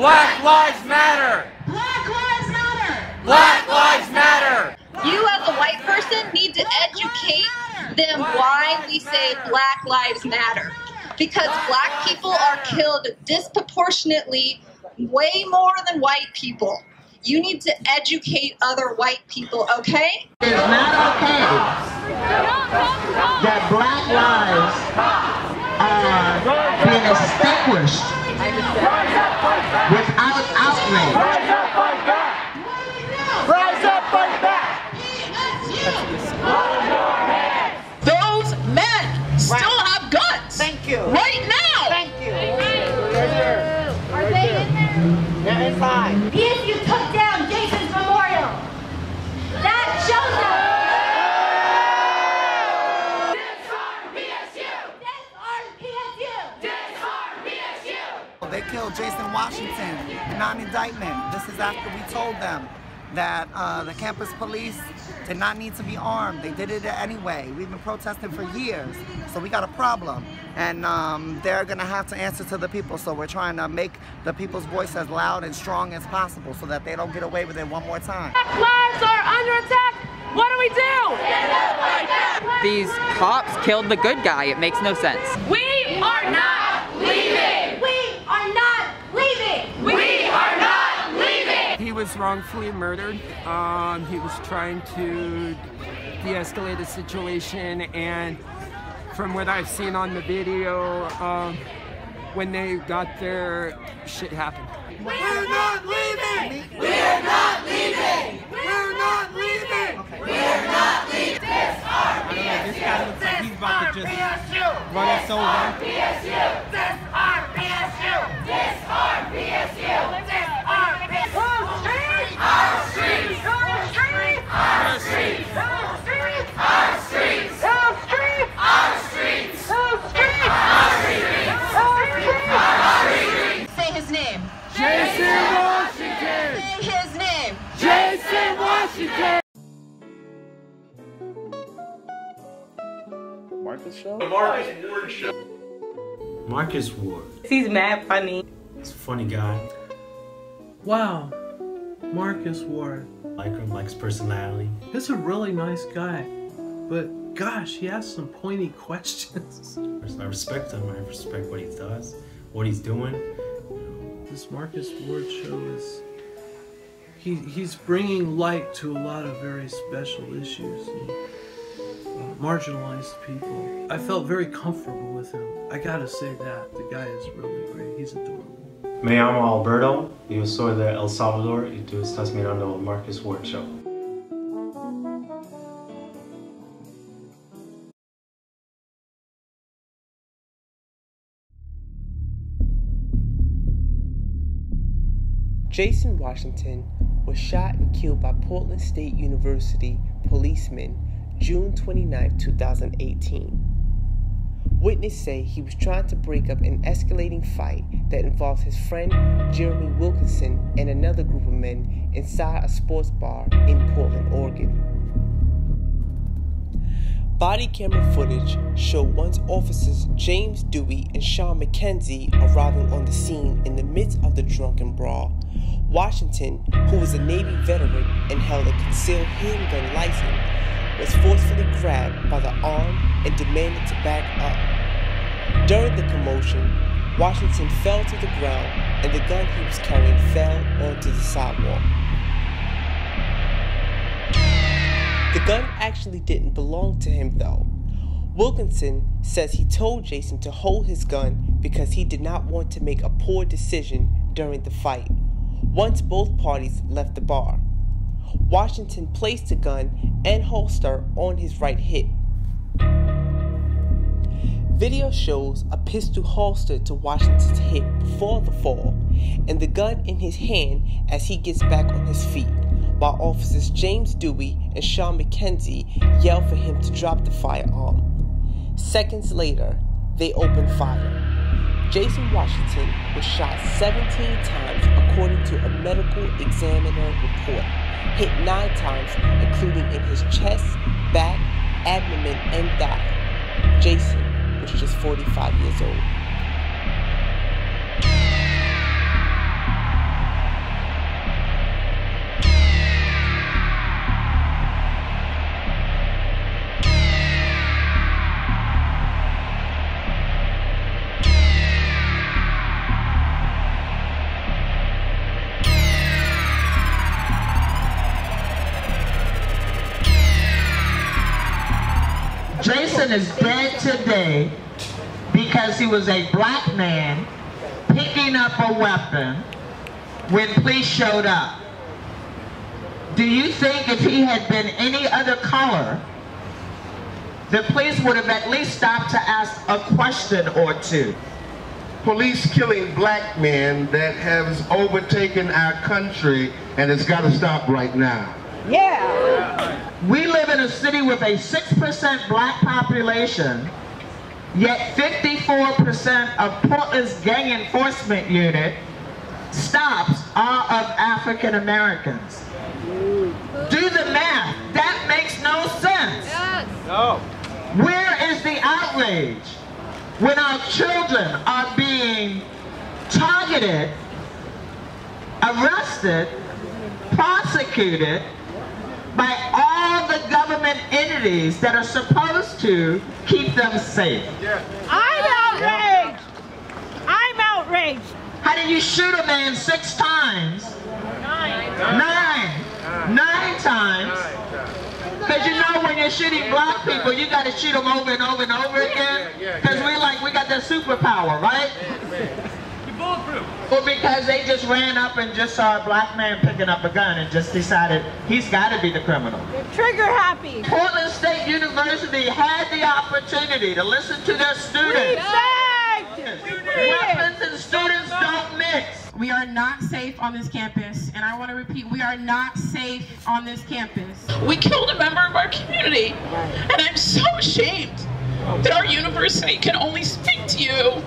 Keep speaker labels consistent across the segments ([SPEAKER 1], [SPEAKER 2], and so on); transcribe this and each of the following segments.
[SPEAKER 1] Black Lives Matter!
[SPEAKER 2] Black Lives Matter!
[SPEAKER 1] Black Lives Matter!
[SPEAKER 3] You as a white person need to educate them why we say Black Lives Matter. Because black people are killed disproportionately way more than white people. You need to educate other white people, okay?
[SPEAKER 2] It's not okay that black lives are being extinguished without outrage.
[SPEAKER 1] Rise up, fight back! Rise up, fight back!
[SPEAKER 4] Those men still have guns.
[SPEAKER 1] Thank you.
[SPEAKER 4] Right now.
[SPEAKER 1] Thank you.
[SPEAKER 5] Are they in there?
[SPEAKER 1] They're inside.
[SPEAKER 6] After we told them that uh, the campus police did not need to be armed. They did it anyway. We've been protesting for years, so we got a problem. And um, they're gonna have to answer to the people, so we're trying to make the people's voice as loud and strong as possible so that they don't get away with it one more time.
[SPEAKER 7] lives are under attack. What do we do?
[SPEAKER 8] These cops killed the good guy. It makes no sense.
[SPEAKER 7] We are not leaving.
[SPEAKER 5] We are not leaving.
[SPEAKER 7] We are not leaving.
[SPEAKER 9] He was wrongfully murdered. Um, he was trying to de-escalate the situation, and from what I've seen on the video, um, when they got there, shit happened.
[SPEAKER 1] We're not leaving! We're not leaving! We're not leaving! We're not leaving!
[SPEAKER 10] This guy looks like he's about
[SPEAKER 11] Marcus Show?
[SPEAKER 12] Marcus Ward Show.
[SPEAKER 13] Marcus Ward.
[SPEAKER 14] He's mad funny.
[SPEAKER 13] He's a funny guy.
[SPEAKER 15] Wow, Marcus Ward.
[SPEAKER 13] Like him, like his personality.
[SPEAKER 15] He's a really nice guy, but gosh, he asks some pointy questions.
[SPEAKER 13] I respect him. I respect what he does, what he's doing.
[SPEAKER 15] This Marcus Ward show is he he's bringing light to a lot of very special issues and marginalized people. I felt very comfortable with him. I gotta say that the guy is really great. He's adorable.
[SPEAKER 13] Me llamo Alberto. Yo soy de El Salvador y tú estás mirando el Marcus Ward Show.
[SPEAKER 16] Jason Washington was shot and killed by Portland State University policemen June 29, 2018. Witnesses say he was trying to break up an escalating fight that involved his friend Jeremy Wilkinson and another group of men inside a sports bar in Portland, Oregon. Body camera footage show once officers James Dewey and Shawn McKenzie arriving on the scene in the midst of the drunken brawl. Washington, who was a Navy veteran and held a concealed handgun license, was forcefully grabbed by the arm and demanded to back up. During the commotion, Washington fell to the ground and the gun he was carrying fell onto the sidewalk. The gun actually didn't belong to him though. Wilkinson says he told Jason to hold his gun because he did not want to make a poor decision during the fight. Once both parties left the bar, Washington placed the gun and holster on his right hip. Video shows a pistol holstered to Washington's hip before the fall and the gun in his hand as he gets back on his feet, while officers James Dewey and Shawn McKenzie yell for him to drop the firearm. Seconds later, they open fire. Jason Washington was shot 17 times according to a medical examiner report, hit nine times, including in his chest, back, abdomen, and thigh. Jason was just 45 years old.
[SPEAKER 2] Is dead today because he was a black man picking up a weapon when police showed up. Do you think if he had been any other color, the police would have at least stopped to ask a question or two?
[SPEAKER 11] Police killing black men that has overtaken our country and it's got to stop right now.
[SPEAKER 2] Yeah. We live in a city with a 6% black population, yet 54% of Portland's gang enforcement unit stops are of African Americans. Do the math. That makes no sense.
[SPEAKER 17] No.
[SPEAKER 2] Where is the outrage when our children are being targeted, arrested, prosecuted by all the government entities that are supposed to keep them safe?
[SPEAKER 17] I'm outraged. I'm outraged.
[SPEAKER 2] How did you shoot a man six times?
[SPEAKER 17] Nine.
[SPEAKER 2] Nine. Nine times. Because you know when you're shooting black people, you got to shoot them over and over and over again. Because we like, we got that superpower, right?
[SPEAKER 18] You're bulletproof.
[SPEAKER 2] Well, because they just ran up and just saw a black man picking up a gun and just decided he's got to be the criminal.
[SPEAKER 17] Trigger happy.
[SPEAKER 2] Portland State University had the opportunity to listen to their students. Weapons and students don't mix.
[SPEAKER 19] We are not safe on this campus, and I want to repeat, we are not safe on this campus.
[SPEAKER 4] We killed a member of our community, and I'm so ashamed that our university can only speak to you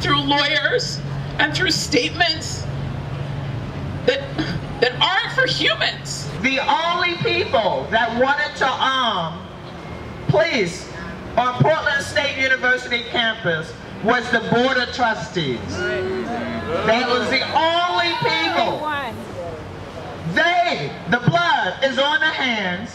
[SPEAKER 4] through lawyers and through statements that that aren't for humans.
[SPEAKER 2] The only people that wanted to um, arm police on Portland State University campus was the Board of Trustees. That was the only people. They, the blood, is on the hands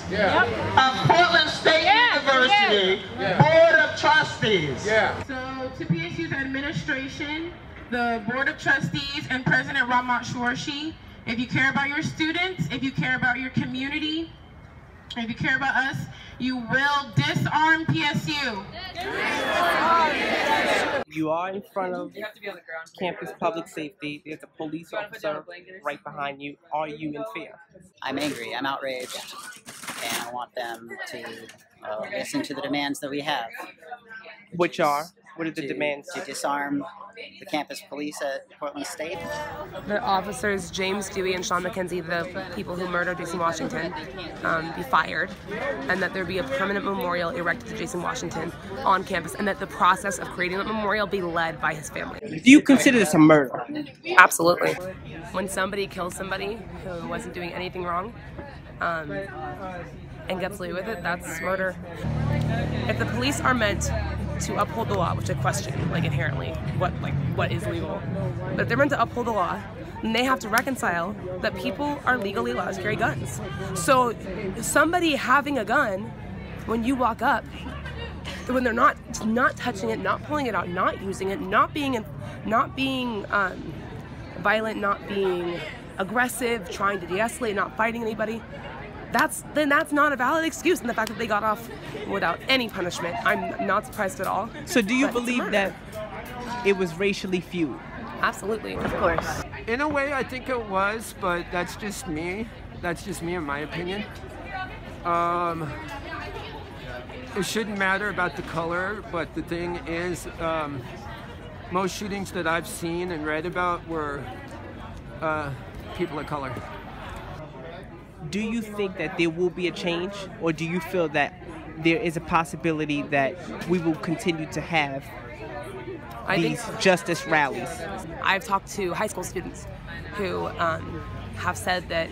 [SPEAKER 2] of Portland State University Board of Trustees.
[SPEAKER 19] So to PSU's administration, the Board of Trustees, and President Rahmat Shoureshi, if you care about your students, if you care about your community, if you care about us, you will disarm PSU.
[SPEAKER 14] You are in front of campus public safety. There's a police officer right behind you. Are you in fear?
[SPEAKER 3] I'm angry, I'm outraged, and I want them to uh, listen to the demands that we have.
[SPEAKER 14] Which are? What are the
[SPEAKER 3] to,
[SPEAKER 14] demands?
[SPEAKER 3] To disarm the campus police at Portland State.
[SPEAKER 20] The officers, James Dewey and Shawn McKenzie, the people who murdered Jason Washington, um, be fired, and that there be a permanent memorial erected to Jason Washington on campus, and that the process of creating that memorial be led by his family.
[SPEAKER 14] Do you consider this a murder?
[SPEAKER 20] Absolutely. When somebody kills somebody who wasn't doing anything wrong, um, and gets away with it, that's murder. If the police are meant to uphold the law, which I question, like inherently, what like what is legal. But they're meant to uphold the law, then they have to reconcile that people are legally allowed to carry guns. So somebody having a gun when you walk up, when they're not not touching it, not pulling it out, not using it, not being not being um, violent, not being aggressive, trying to de-escalate, not fighting anybody, that's then that's not a valid excuse. And the fact that they got off without any punishment, I'm not surprised at all.
[SPEAKER 14] So do you
[SPEAKER 20] But
[SPEAKER 14] believe that it was racially fueled?
[SPEAKER 20] Absolutely, of course.
[SPEAKER 9] In a way, I think it was, but that's just me. That's just me, in my opinion. Um, it shouldn't matter about the color, but the thing is, um, most shootings that I've seen and read about were uh, people of color.
[SPEAKER 14] Do you think that there will be a change, or do you feel that there is a possibility that we will continue to have
[SPEAKER 20] I think-
[SPEAKER 14] these justice rallies?
[SPEAKER 20] I've talked to high school students who um, have said that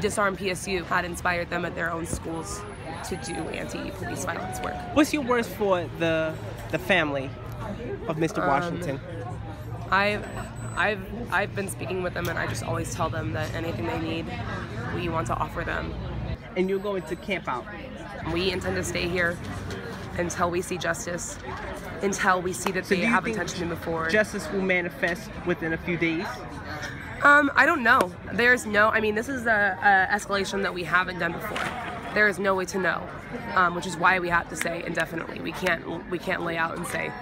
[SPEAKER 20] Disarm PSU had inspired them at their own schools to do anti-police violence work.
[SPEAKER 14] What's your words for the the family of Mr.
[SPEAKER 20] Um,
[SPEAKER 14] Washington?
[SPEAKER 20] I've I've I've been speaking with them, and I just always tell them that anything they need, we want to offer them.
[SPEAKER 14] And you're going to camp out.
[SPEAKER 20] We intend to stay here until we see justice, until we see that
[SPEAKER 14] So
[SPEAKER 20] they have
[SPEAKER 14] think
[SPEAKER 20] intention to move forward.
[SPEAKER 14] Justice will manifest within a few days.
[SPEAKER 20] Um, I don't know. There's no. I mean, this is a, a escalation that we haven't done before. there is no way to know, um, which is why we have to say indefinitely. We can't we can't lay out and say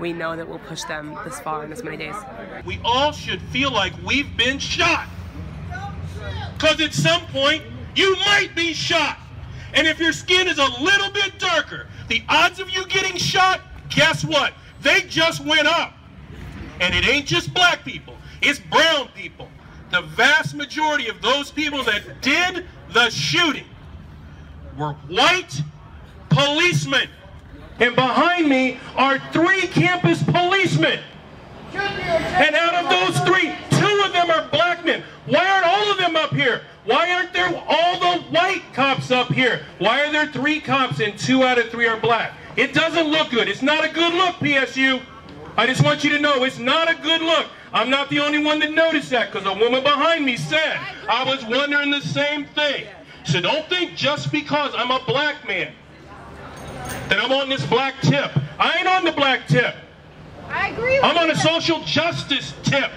[SPEAKER 20] we know that we'll push them this far in this many days.
[SPEAKER 21] We all should feel like we've been shot. Because at some point, you might be shot. And if your skin is a little bit darker, the odds of you getting shot, guess what? They just went up. And it ain't just black people, it's brown people. The vast majority of those people that did the shooting were white policemen. And behind me are three campus policemen. And out of those three, of them are black men. Why aren't all of them up here? Why aren't there all the white cops up here? Why are there three cops and two out of three are black? It doesn't look good. It's not a good look, PSU. I just want you to know it's not a good look. I'm not the only one that noticed that because a woman behind me said I was wondering the same thing. So don't think just because I'm a black man that I'm on this black tip. I ain't on the black tip.
[SPEAKER 5] I agree
[SPEAKER 21] I'm on a social justice tip.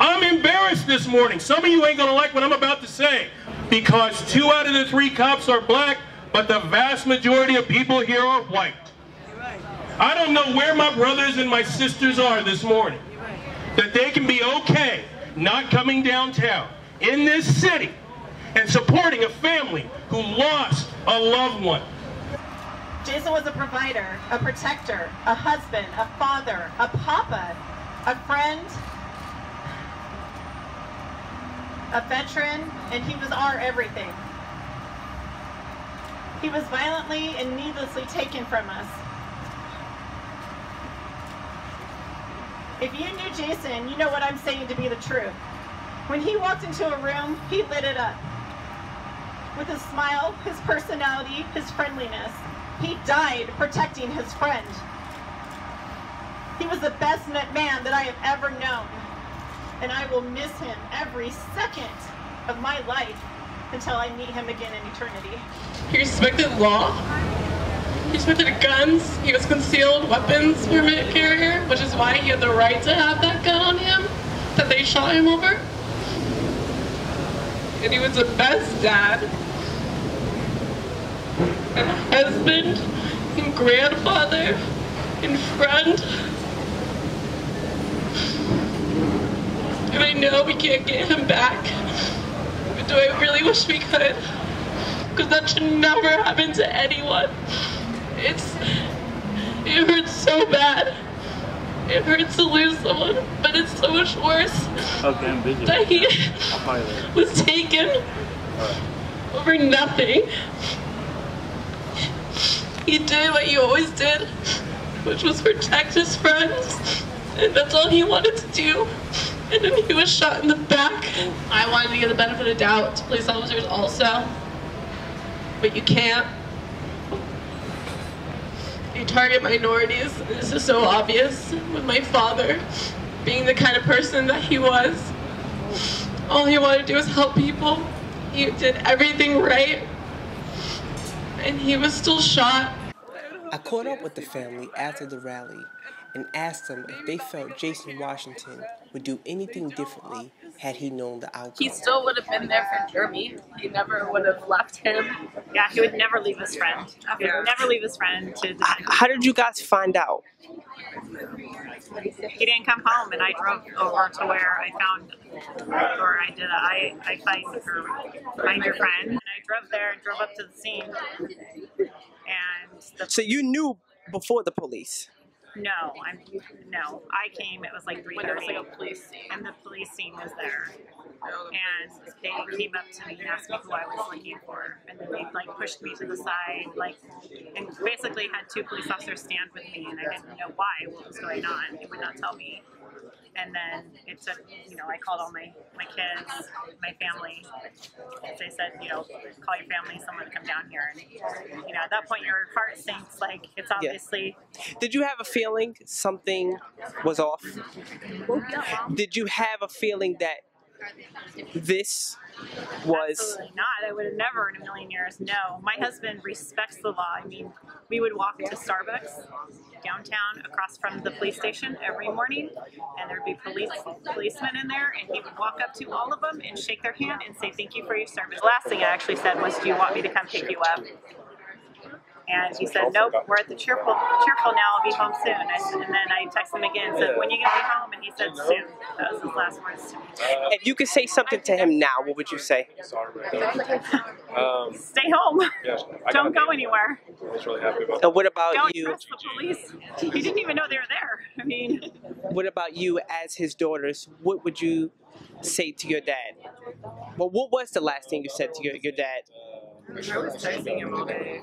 [SPEAKER 21] I'm embarrassed this morning. Some of you ain't gonna like what I'm about to say because two out of the three cops are black, but the vast majority of people here are white. I don't know where my brothers and my sisters are this morning. That they can be okay not coming downtown in this city and supporting a family who lost a loved one.
[SPEAKER 17] Jason was a provider, a protector, a husband, a father, a papa, a friend, a veteran, and he was our everything. He was violently and needlessly taken from us. If you knew Jason, you know what I'm saying to be the truth. When he walked into a room, he lit it up. With his smile, his personality, his friendliness, he died protecting his friend. He was the best man that I have ever known, and I will miss him every second of my life until I meet him again in eternity.
[SPEAKER 12] He respected law. He respected guns. He was concealed weapons permit carrier, which is why he had the right to have that gun on him that they shot him over. And he was the best dad, and husband, and grandfather, and friend. And I know we can't get him back. But do I really wish we could? Because that should never happen to anyone. It's, it hurts so bad. It hurts to lose someone, but it's so much worse
[SPEAKER 10] Okay, I'm busy.
[SPEAKER 12] that he
[SPEAKER 10] I'll call you later.
[SPEAKER 12] was taken over nothing. He did what he always did, which was protect his friends, and that's all he wanted to do. And then he was shot in the back. I wanted to give the benefit of doubt to police officers also, but you can't. You target minorities. This is so obvious with my father being the kind of person that he was. All he wanted to do was help people. He did everything right. And he was still shot.
[SPEAKER 16] I caught up with the family after the rally and asked them if they felt Jason Washington would do anything differently had he known the outcome.
[SPEAKER 22] He still would have been there for Jeremy. He never would have left him.
[SPEAKER 23] Yeah, he would never leave his friend. He would never leave his friend to defend
[SPEAKER 16] How did you guys find out?
[SPEAKER 23] He didn't come home, and I drove over to where I found, or I did. A, I I find her, find your friend, and I drove there and drove up to the scene. And the,
[SPEAKER 16] So you knew before the police.
[SPEAKER 23] no, I'm no. I came. It was like three
[SPEAKER 22] When there was like a police scene.
[SPEAKER 23] and the police scene was there. And they came up to me and asked me who I was looking for, and then they like pushed me to the side, like, and basically had two police officers stand with me, and I didn't know why, what was going on. They would not tell me. And then it took, you know, I called all my my kids, my family. They said, you know, call your family, someone to come down here, and you know, at that point your heart sinks. Like it's obviously
[SPEAKER 16] Did you have a feeling something was off? Did you have a feeling that this was
[SPEAKER 23] Absolutely not. I would have never in a million years. No. My husband respects the law. I mean, we would walk to Starbucks downtown across from the police station every morning, and there'd be police policemen in there, and he would walk up to all of them and shake their hand and say thank you for your service. The last thing I actually said was, "Do you want me to come pick you up?" And he said, "Nope, we're at the cheerful cheerful now. I'll be home soon." I said, and then I texted him again, and said, "When are you gonna be home?" And he said, "Soon." That was his last words to me.
[SPEAKER 14] If you could say something to him now, what would you say?
[SPEAKER 24] Um,
[SPEAKER 23] Stay home.
[SPEAKER 24] yeah,
[SPEAKER 23] Don't go anywhere.
[SPEAKER 24] I was really happy about
[SPEAKER 14] And what about
[SPEAKER 23] Don't
[SPEAKER 14] you?
[SPEAKER 23] trust the police. You didn't even know they were there. I mean,
[SPEAKER 14] What about you as his daughters? What would you say to your dad? Well, what was the last thing you said to your, your dad?
[SPEAKER 25] I was texting him all day.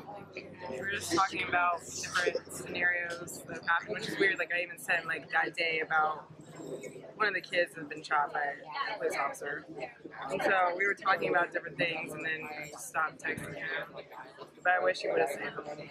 [SPEAKER 25] We were just talking about different scenarios that happened, which is weird. Like I even said like that day about one of the kids had been shot by a police officer. And so we were talking about different things and then just stopped texting him. But I wish he would have stayed home.